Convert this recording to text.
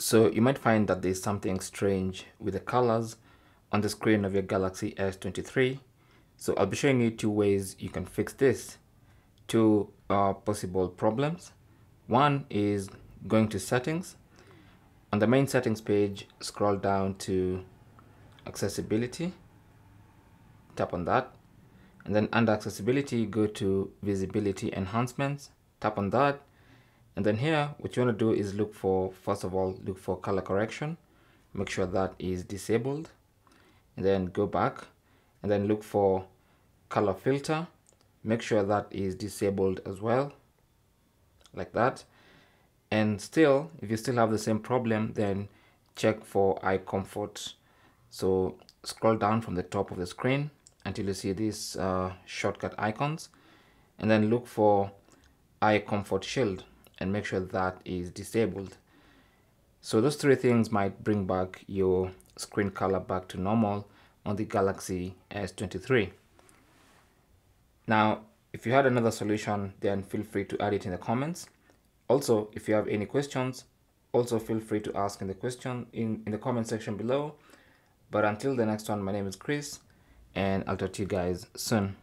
So you might find that there's something strange with the colors on the screen of your Galaxy S23. So I'll be showing you two ways you can fix this. Two uh, possible problems. One is going to settings. On the main settings page, scroll down to accessibility. Tap on that. And then under accessibility, go to visibility enhancements. Tap on that and then here, what you want to do is look for, first of all, look for color correction. Make sure that is disabled. And then go back and then look for color filter. Make sure that is disabled as well, like that. And still, if you still have the same problem, then check for eye comfort. So scroll down from the top of the screen until you see these uh, shortcut icons and then look for eye comfort shield and make sure that is disabled. So those three things might bring back your screen color back to normal on the Galaxy S23. Now, if you had another solution, then feel free to add it in the comments. Also, if you have any questions, also feel free to ask in the question in, in the comment section below. But until the next one, my name is Chris, and I'll talk to you guys soon.